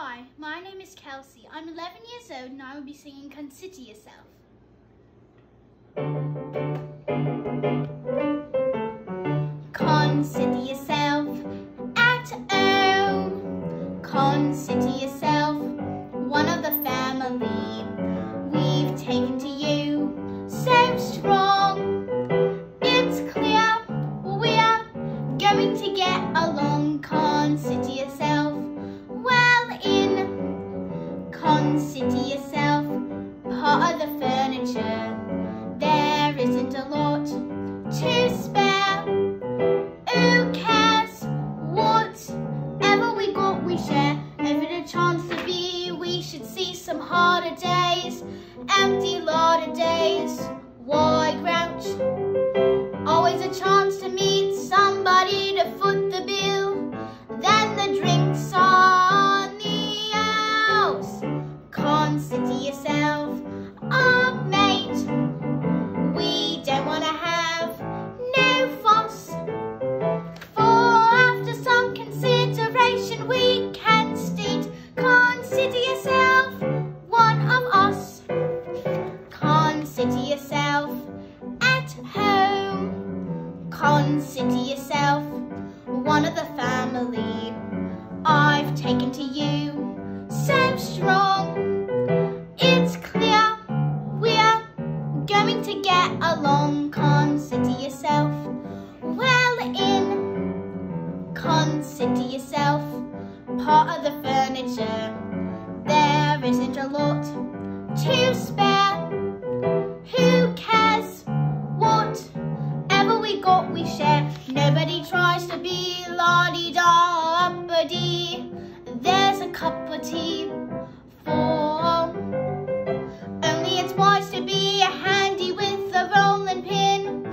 Hi, my name is Kelsey. I'm 11 years old and I will be singing Consider Yourself. Consider yourself at home. Consider yourself one of the family. We've taken to you so strong. It's clear we're going to part of the furniture. There isn't a lot to spare. Who cares? Whatever we got, we share. It a chance to be, we should see some harder days. Empty lot of days. Why grouch? Consider yourself one of the family. I've taken to you so strong. It's clear we're going to get along. Consider yourself well in. Consider yourself part of the furniture. There isn't a lot to spare. Whatever we share. Nobody tries to be la-di-da uppity. There's a cup of tea for. Only it's wise to be handy with a rolling pin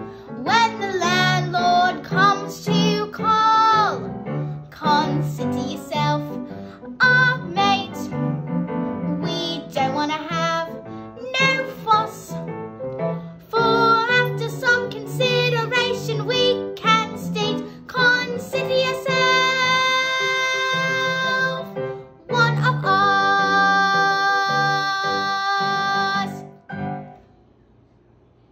when the landlord comes to call. Consider yourself a ah, mate. We don't want to have